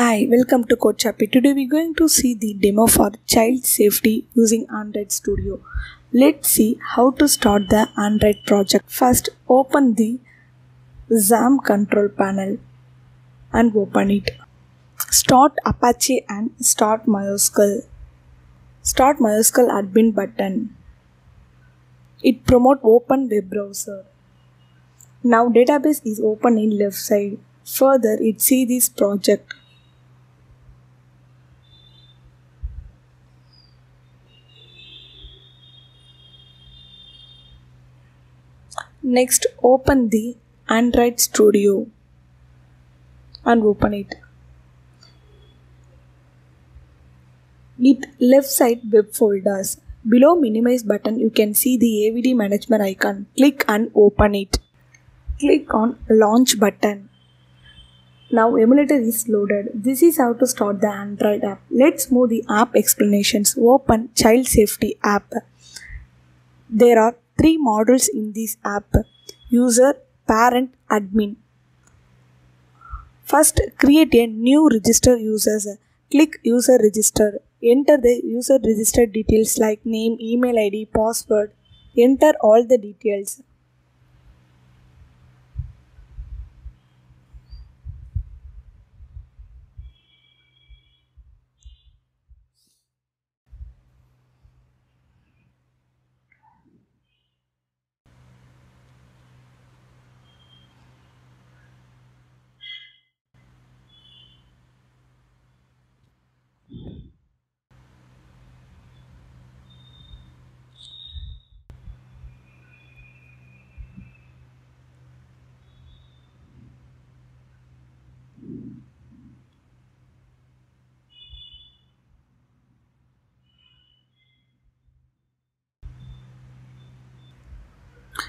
Hi, welcome to Code Shoppy. Today we're going to see the demo for child safety using Android Studio. Let's see how to start the Android project. First, open the XAMPP control panel and open it. Start Apache and start MySQL. Start MySQL admin button. It promote open web browser. Now database is open in left side. Further, it see this project. Next, open the Android Studio and open it. With left side web folders. Below minimize button you can see the AVD management icon. Click and open it. Click on launch button. Now emulator is loaded. This is how to start the Android app. Let's move the app explanations. Open child safety app. There are three modules in this app. User, parent, admin. First create a new register users. Click user register. Enter the user register details like name, email ID, password. Enter all the details.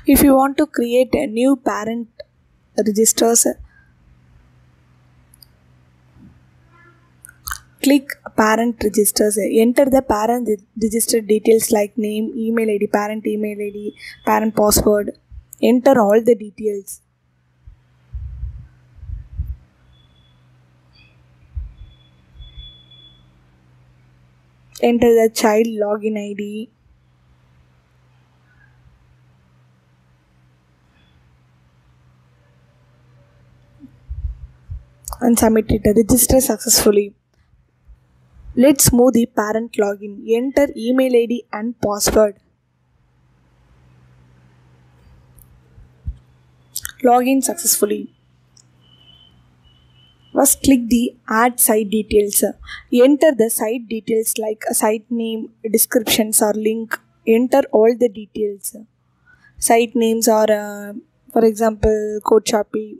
If you want to create a new parent registers, click parent registers. Enter the parent register details like name, email ID, parent email ID, parent password. Enter all the details. Enter the child login ID. And submit it. Register successfully. Let's move the parent login. Enter email ID and password. Login successfully. First click the add site details. Enter the site details like a site name, descriptions or link. Enter all the details. Site names are, uh, for example, Code Shoppy,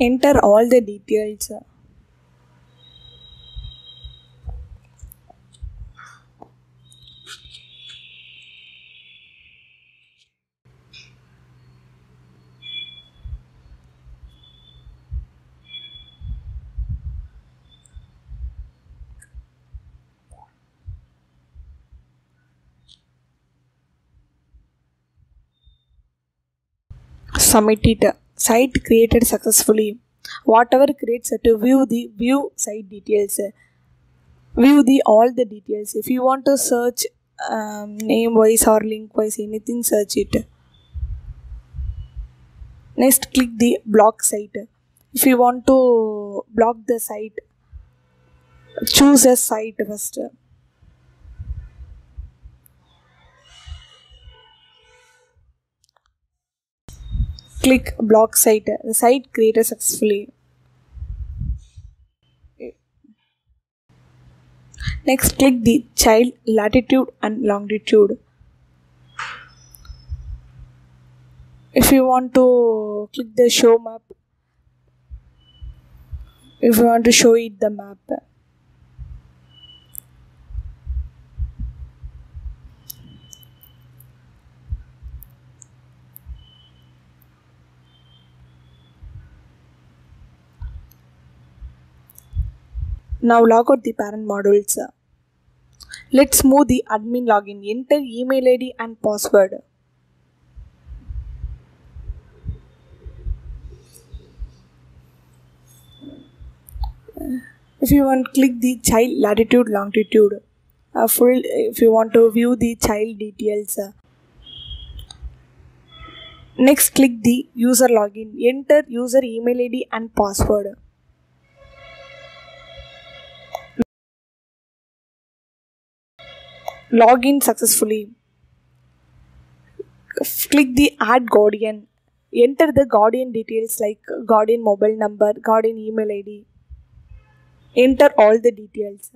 enter all the details submit it site created successfully. Whatever creates to view the view site details. View the all the details. If you want to search um, name wise or link wise anything search it. Next click the block site. If you want to block the site choose a site first click block site the site created successfully. Next click the child latitude and longitude. If you want to click the show map if you want to show it the map Now log out the parent modules. Let's move the admin login. Enter email ID and password. If you want, click the child latitude longitude. Uh, full. If you want to view the child details. Next, click the user login. Enter user email ID and password. Login successfully. Click the add guardian. Enter the guardian details like guardian mobile number, guardian email ID. Enter all the details.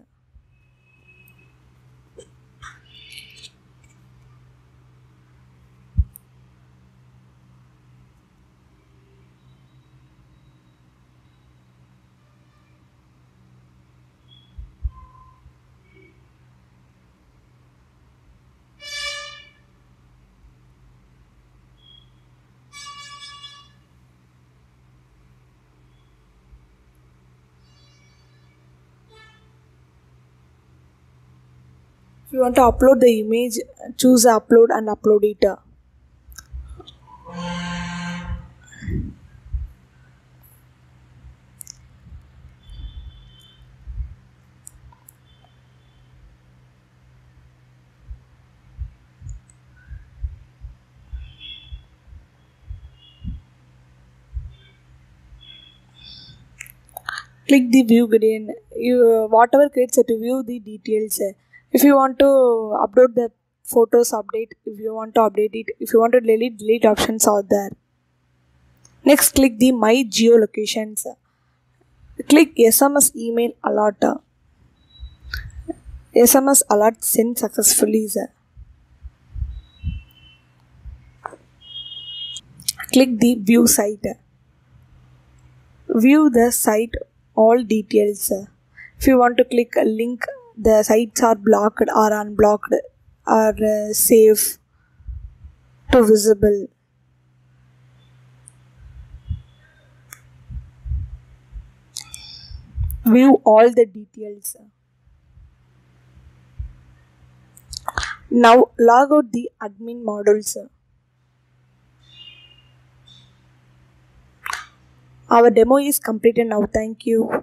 If you want to upload the image, choose upload and upload it. Click the view gradient. You uh, whatever creates to view the details. Uh, If you want to upload the photos, update. If you want to update it. If you want to delete, delete options are there. Next, click the My Geolocations. Click SMS email alert. SMS alert sent successfully. Click the View site. View the site all details. If you want to click a link, the sites are blocked or unblocked or uh, safe to visible. View all the details. Now log out the admin modules. Our demo is completed now. Thank you.